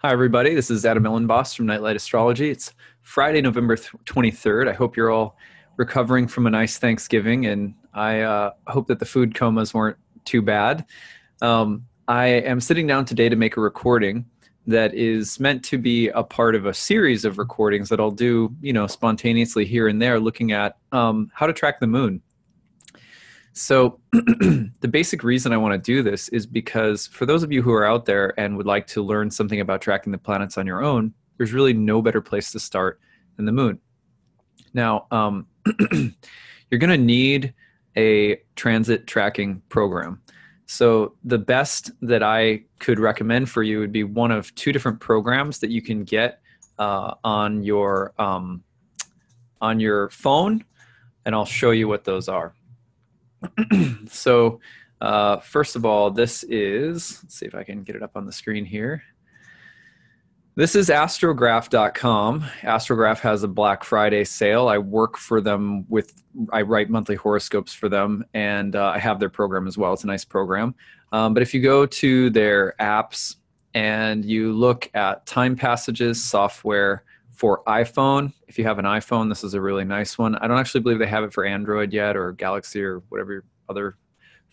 Hi, everybody. This is Adam Elenbaas from Nightlight Astrology. It's Friday, November 23rd. I hope you're all recovering from a nice Thanksgiving, and I uh, hope that the food comas weren't too bad. Um, I am sitting down today to make a recording that is meant to be a part of a series of recordings that I'll do, you know, spontaneously here and there, looking at um, how to track the moon. So, the basic reason I want to do this is because for those of you who are out there and would like to learn something about tracking the planets on your own, there's really no better place to start than the moon. Now, um, you're going to need a transit tracking program. So, the best that I could recommend for you would be one of two different programs that you can get uh, on your um, on your phone, and I'll show you what those are. so, uh, first of all, this is, let's see if I can get it up on the screen here. This is astrograph.com. Astrograph has a Black Friday sale. I work for them with, I write monthly horoscopes for them, and uh, I have their program as well. It's a nice program. Um, but if you go to their apps and you look at time passages software, for iPhone. If you have an iPhone, this is a really nice one. I don't actually believe they have it for Android yet or Galaxy or whatever other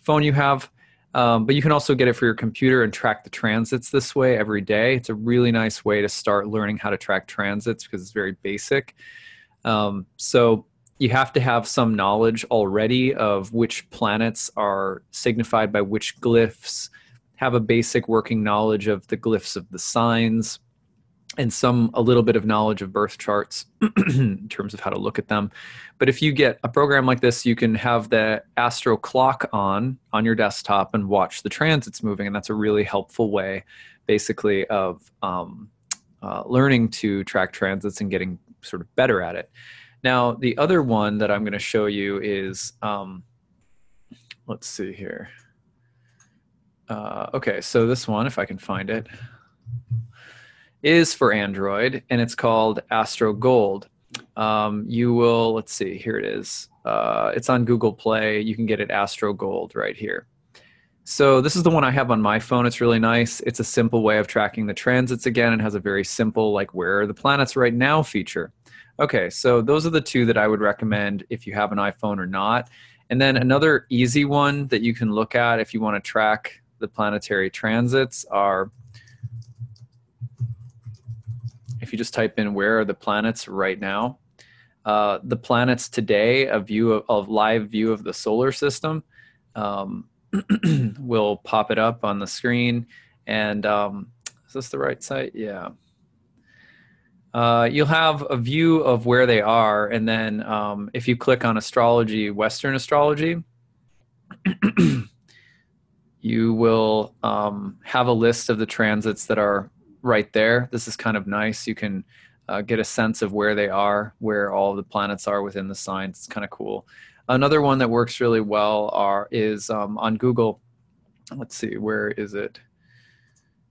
phone you have. Um, but you can also get it for your computer and track the transits this way every day. It's a really nice way to start learning how to track transits because it's very basic. Um, so you have to have some knowledge already of which planets are signified by which glyphs, have a basic working knowledge of the glyphs of the signs, and some a little bit of knowledge of birth charts in terms of how to look at them. But if you get a program like this you can have the astro clock on on your desktop and watch the transits moving and that's a really helpful way basically of um, uh, learning to track transits and getting sort of better at it. Now the other one that i'm going to show you is um, let's see here. Uh, okay so this one if i can find it is for Android, and it's called Astro Gold. Um, you will, let's see, here it is. Uh, it's on Google Play. You can get it Astro Gold right here. So this is the one I have on my phone. It's really nice. It's a simple way of tracking the transits again and has a very simple, like, where are the planets right now feature. Okay, so those are the two that I would recommend if you have an iPhone or not. And then another easy one that you can look at if you want to track the planetary transits are if you just type in where are the planets right now, uh, the planets today, a view of, a live view of the solar system, um, will pop it up on the screen. And um, is this the right site? Yeah. Uh, you'll have a view of where they are, and then um, if you click on astrology, Western astrology, you will um, have a list of the transits that are right there. This is kind of nice. You can uh, get a sense of where they are, where all the planets are within the signs. It's kind of cool. Another one that works really well are is um, on Google. Let's see, where is it?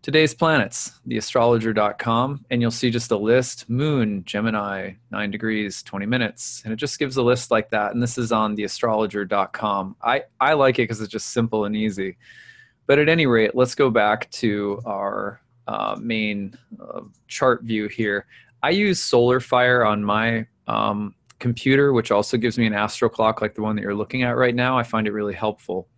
Today's planets, theastrologer.com, and you'll see just a list Moon, Gemini, 9 degrees, 20 minutes. And it just gives a list like that. And this is on theastrologer.com. I, I like it because it's just simple and easy. But at any rate, let's go back to our uh, main uh, chart view here. I use SolarFire on my um, computer, which also gives me an astro clock like the one that you're looking at right now. I find it really helpful.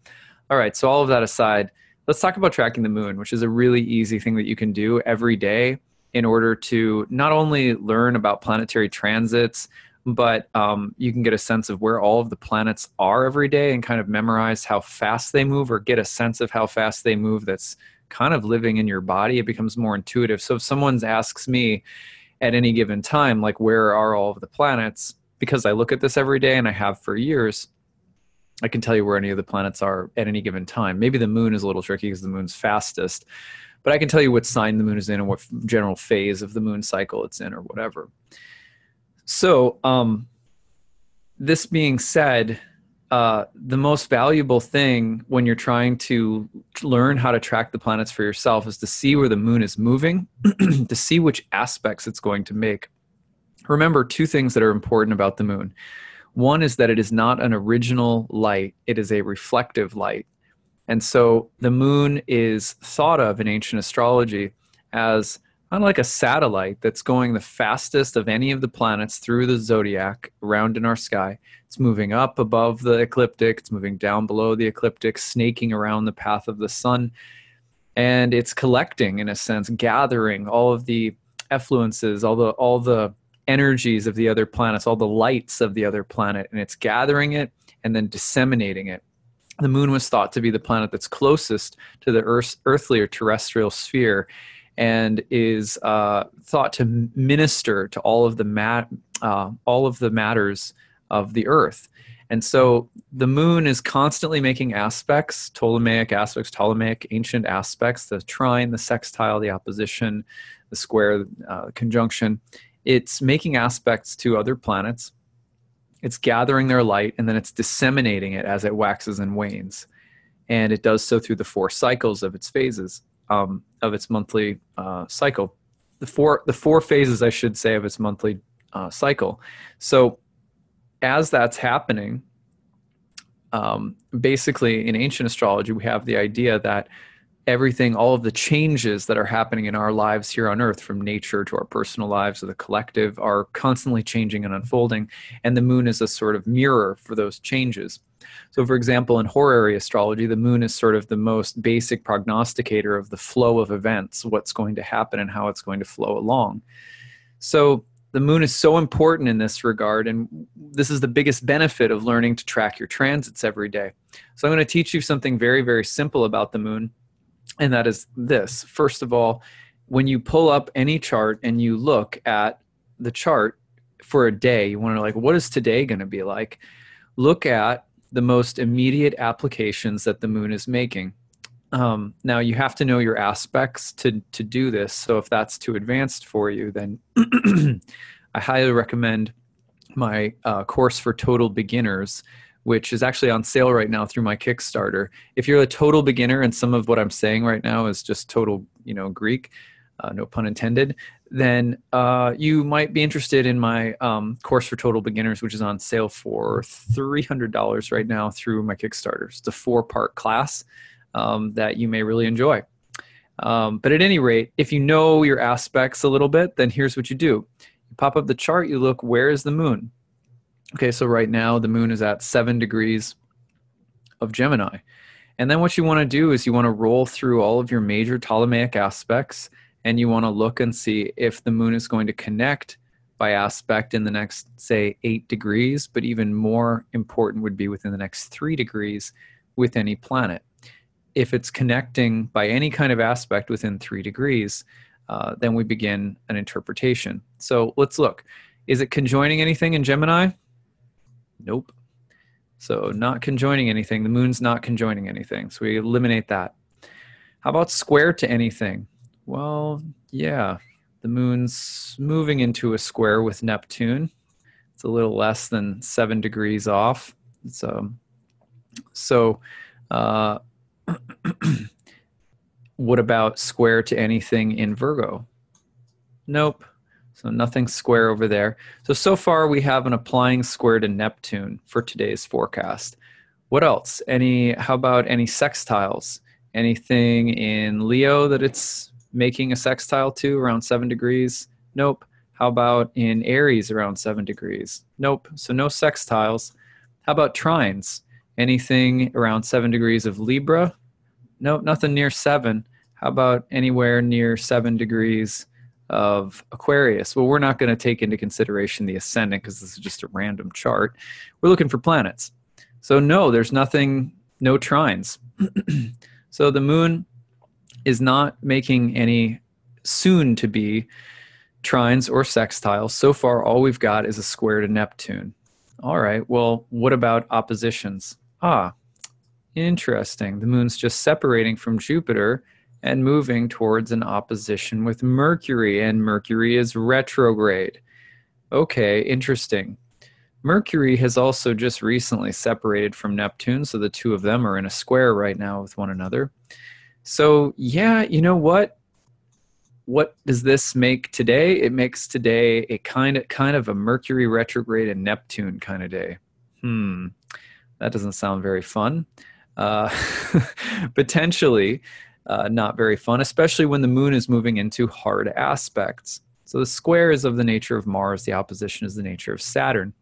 All right, so all of that aside, let's talk about tracking the moon, which is a really easy thing that you can do every day in order to not only learn about planetary transits, but um, you can get a sense of where all of the planets are every day and kind of memorize how fast they move or get a sense of how fast they move that's kind of living in your body it becomes more intuitive. So if someone asks me at any given time like where are all of the planets? Because i look at this every day and i have for years i can tell you where any of the planets are at any given time. Maybe the moon is a little tricky because the moon's fastest but i can tell you what sign the moon is in and what general phase of the moon cycle it's in or whatever. So um, this being said uh, the most valuable thing when you're trying to learn how to track the planets for yourself is to see where the moon is moving, to see which aspects it's going to make. Remember two things that are important about the moon. One is that it is not an original light, it is a reflective light. And so the moon is thought of in ancient astrology as kind of like a satellite that's going the fastest of any of the planets through the zodiac around in our sky. It's moving up above the ecliptic, it's moving down below the ecliptic, snaking around the path of the sun. And it's collecting, in a sense, gathering all of the effluences, all the all the energies of the other planets, all the lights of the other planet, and it's gathering it and then disseminating it. The moon was thought to be the planet that's closest to the Earth, earthly or terrestrial sphere and is uh, thought to minister to all of the mat, uh, all of the matters of the earth. And so the moon is constantly making aspects, Ptolemaic aspects, Ptolemaic ancient aspects, the trine, the sextile, the opposition, the square, uh, conjunction. It's making aspects to other planets. It's gathering their light and then it's disseminating it as it waxes and wanes. And it does so through the four cycles of its phases um, of its monthly uh, cycle. The four the four phases, I should say, of its monthly uh, cycle. So as that's happening, um, basically in ancient astrology, we have the idea that everything, all of the changes that are happening in our lives here on earth, from nature to our personal lives to the collective, are constantly changing and unfolding. And the moon is a sort of mirror for those changes. So, for example, in horary astrology, the moon is sort of the most basic prognosticator of the flow of events, what's going to happen and how it's going to flow along. So, the moon is so important in this regard, and this is the biggest benefit of learning to track your transits every day. So, I'm going to teach you something very, very simple about the moon, and that is this. First of all, when you pull up any chart and you look at the chart for a day, you want to like, what is today going to be like? Look at the most immediate applications that the moon is making. Um, now you have to know your aspects to to do this. So if that's too advanced for you, then I highly recommend my uh, course for total beginners, which is actually on sale right now through my Kickstarter. If you're a total beginner and some of what I'm saying right now is just total, you know, Greek, uh, no pun intended, then uh, you might be interested in my um, course for total beginners, which is on sale for $300 right now through my Kickstarter. It's a four part class um, that you may really enjoy. Um, but at any rate, if you know your aspects a little bit, then here's what you do you pop up the chart, you look, where is the moon? Okay, so right now the moon is at seven degrees of Gemini. And then what you want to do is you want to roll through all of your major Ptolemaic aspects and you want to look and see if the moon is going to connect by aspect in the next, say, eight degrees, but even more important would be within the next three degrees with any planet. If it's connecting by any kind of aspect within three degrees, uh, then we begin an interpretation. So let's look. Is it conjoining anything in Gemini? Nope. So not conjoining anything. The moon's not conjoining anything. So we eliminate that. How about square to anything? Well, yeah, the moon's moving into a square with Neptune. It's a little less than seven degrees off. So, so uh, what about square to anything in Virgo? Nope. So nothing square over there. So, so far we have an applying square to Neptune for today's forecast. What else? Any, how about any sextiles? Anything in Leo that it's making a sextile to around seven degrees? Nope. How about in Aries around seven degrees? Nope. So no sextiles. How about trines? Anything around seven degrees of Libra? Nope, nothing near seven. How about anywhere near seven degrees of Aquarius? Well, we're not going to take into consideration the ascendant because this is just a random chart. We're looking for planets. So, no, there's nothing, no trines. so the moon is not making any soon to be trines or sextiles. So far, all we've got is a square to Neptune. All right, well, what about oppositions? Ah, interesting. The moon's just separating from Jupiter and moving towards an opposition with Mercury, and Mercury is retrograde. Okay, interesting. Mercury has also just recently separated from Neptune, so the two of them are in a square right now with one another. So, yeah, you know what? What does this make today? It makes today a kind of kind of a Mercury retrograde and Neptune kind of day. Hmm, that doesn't sound very fun. Uh, potentially, uh, not very fun, especially when the moon is moving into hard aspects. So the square is of the nature of Mars, the opposition is the nature of Saturn.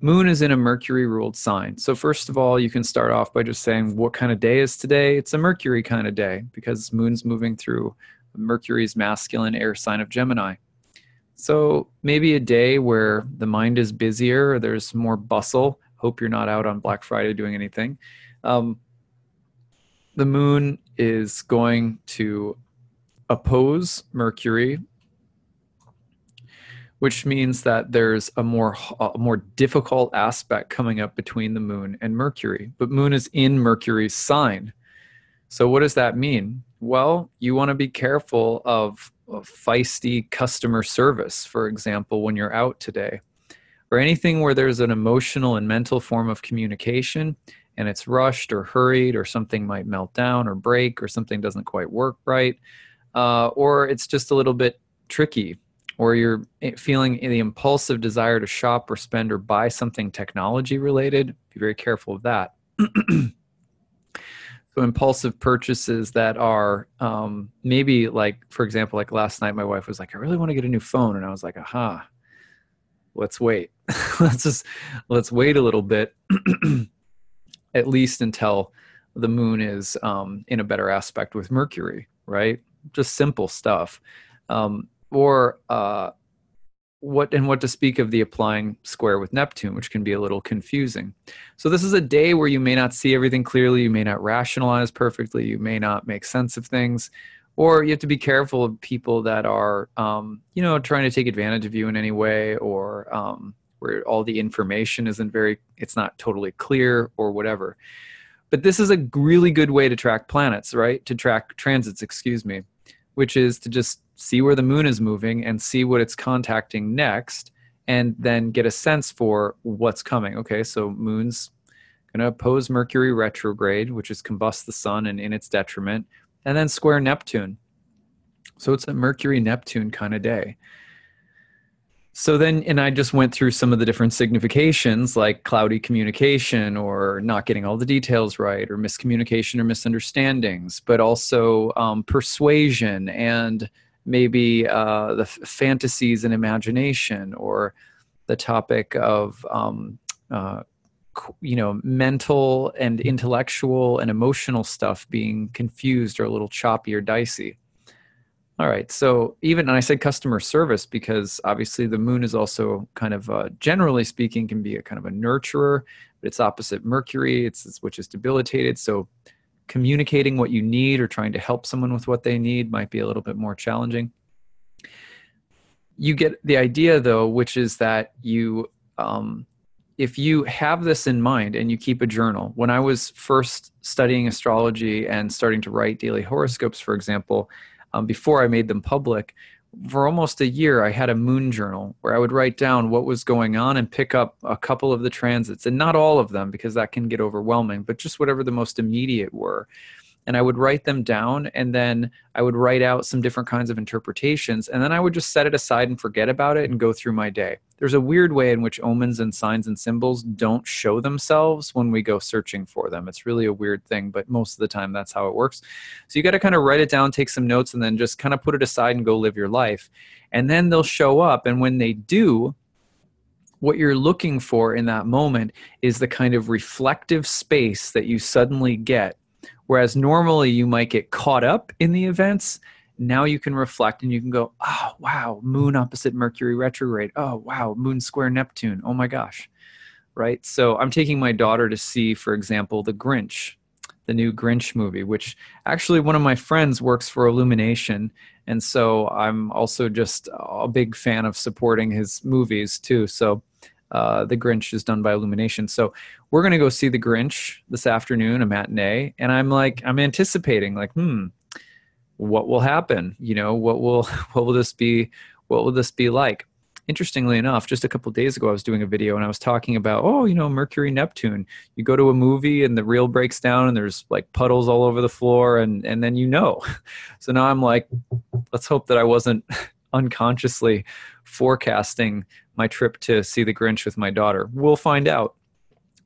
Moon is in a Mercury ruled sign. So, first of all, you can start off by just saying, What kind of day is today? It's a Mercury kind of day because Moon's moving through Mercury's masculine air sign of Gemini. So, maybe a day where the mind is busier, there's more bustle. Hope you're not out on Black Friday doing anything. Um, the moon is going to oppose Mercury, which means that there's a more a more difficult aspect coming up between the moon and Mercury. But moon is in Mercury's sign. So what does that mean? Well, you want to be careful of, of feisty customer service, for example, when you're out today. Or anything where there's an emotional and mental form of communication and it's rushed or hurried or something might melt down or break or something doesn't quite work right uh, or it's just a little bit tricky or you're eh, feeling the impulsive desire to shop or spend or buy something technology related be very careful of that so impulsive purchases that are um, maybe like for example like last night my wife was like i really want to get a new phone and i was like aha let's wait let's just let's wait a little bit at least until the moon is um, in a better aspect with Mercury, right? Just simple stuff. Um, or uh, what and what to speak of the applying square with Neptune, which can be a little confusing. So this is a day where you may not see everything clearly, you may not rationalize perfectly, you may not make sense of things, or you have to be careful of people that are, um, you know, trying to take advantage of you in any way, or um, where all the information isn't very it's not totally clear or whatever. But this is a really good way to track planets right? To track transits excuse me which is to just see where the moon is moving and see what it's contacting next and then get a sense for what's coming okay? So moon's going to oppose mercury retrograde which is combust the sun and in its detriment and then square neptune. So it's a mercury neptune kind of day so then, and I just went through some of the different significations like cloudy communication or not getting all the details right or miscommunication or misunderstandings, but also um, persuasion and maybe uh, the f- fantasies and imagination or the topic of, um, uh, you know, mental and intellectual and emotional stuff being confused or a little choppy or dicey. All right. So even and I said customer service because obviously the moon is also kind of uh, generally speaking can be a kind of a nurturer, but it's opposite Mercury, it's, it's which is debilitated. So communicating what you need or trying to help someone with what they need might be a little bit more challenging. You get the idea though, which is that you um, if you have this in mind and you keep a journal, when I was first studying astrology and starting to write daily horoscopes, for example, um, before I made them public, for almost a year, I had a moon journal where I would write down what was going on and pick up a couple of the transits, and not all of them because that can get overwhelming, but just whatever the most immediate were and I would write them down and then I would write out some different kinds of interpretations and then I would just set it aside and forget about it and go through my day. There's a weird way in which omens and signs and symbols don't show themselves when we go searching for them. It's really a weird thing, but most of the time that's how it works. So you got to kind of write it down, take some notes and then just kind of put it aside and go live your life. And then they'll show up and when they do, what you're looking for in that moment is the kind of reflective space that you suddenly get Whereas normally you might get caught up in the events. Now you can reflect and you can go, oh, wow, moon opposite Mercury retrograde. Oh, wow, moon square Neptune. Oh my gosh. Right. So I'm taking my daughter to see, for example, The Grinch, the new Grinch movie, which actually one of my friends works for Illumination. And so I'm also just a big fan of supporting his movies too. So uh, the Grinch is done by Illumination. So we're gonna go see the Grinch this afternoon, a matinee, and I'm like, I'm anticipating, like, hmm, what will happen? You know, what will what will this be? What will this be like? Interestingly enough, just a couple days ago, I was doing a video and I was talking about, oh, you know, Mercury Neptune. You go to a movie and the reel breaks down and there's like puddles all over the floor, and and then you know. So now I'm like, let's hope that I wasn't unconsciously forecasting my trip to see the Grinch with my daughter. We'll find out.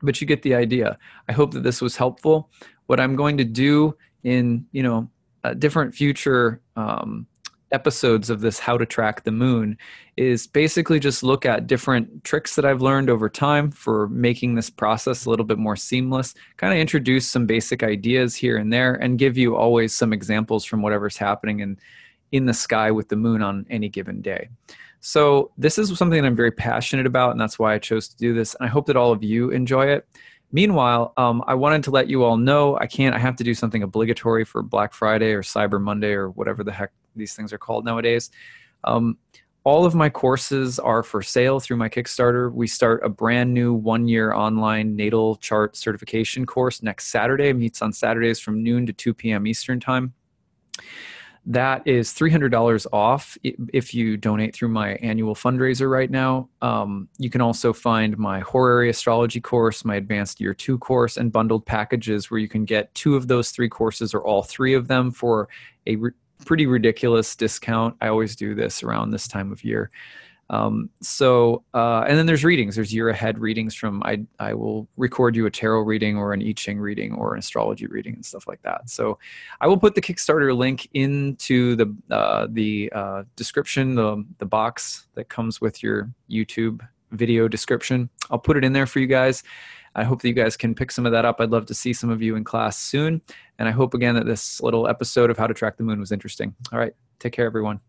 But you get the idea. I hope that this was helpful. What I'm going to do in you know uh, different future um, episodes of this how to track the moon is basically just look at different tricks that i've learned over time for making this process a little bit more seamless kind of introduce some basic ideas here and there and give you always some examples from whatever's happening in in the sky with the moon on any given day. So this is something that i'm very passionate about and that's why i chose to do this and i hope that all of you enjoy it Meanwhile, um, I wanted to let you all know I can't. I have to do something obligatory for Black Friday or Cyber Monday or whatever the heck these things are called nowadays. Um, all of my courses are for sale through my Kickstarter. We start a brand new one year online natal chart certification course next Saturday. It meets on Saturdays from noon to 2 p.m. Eastern Time that is $300 off if you donate through my annual fundraiser right now. Um, you can also find my horary astrology course, my advanced year two course, and bundled packages where you can get two of those three courses or all three of them for a re- pretty ridiculous discount. I always do this around this time of year. Um, so, uh, and then there's readings. There's year ahead readings from I. I will record you a tarot reading or an I Ching reading or an astrology reading and stuff like that. So, I will put the Kickstarter link into the uh, the uh, description, the the box that comes with your YouTube video description. I'll put it in there for you guys. I hope that you guys can pick some of that up. I'd love to see some of you in class soon. And I hope again that this little episode of How to Track the Moon was interesting. All right, take care, everyone.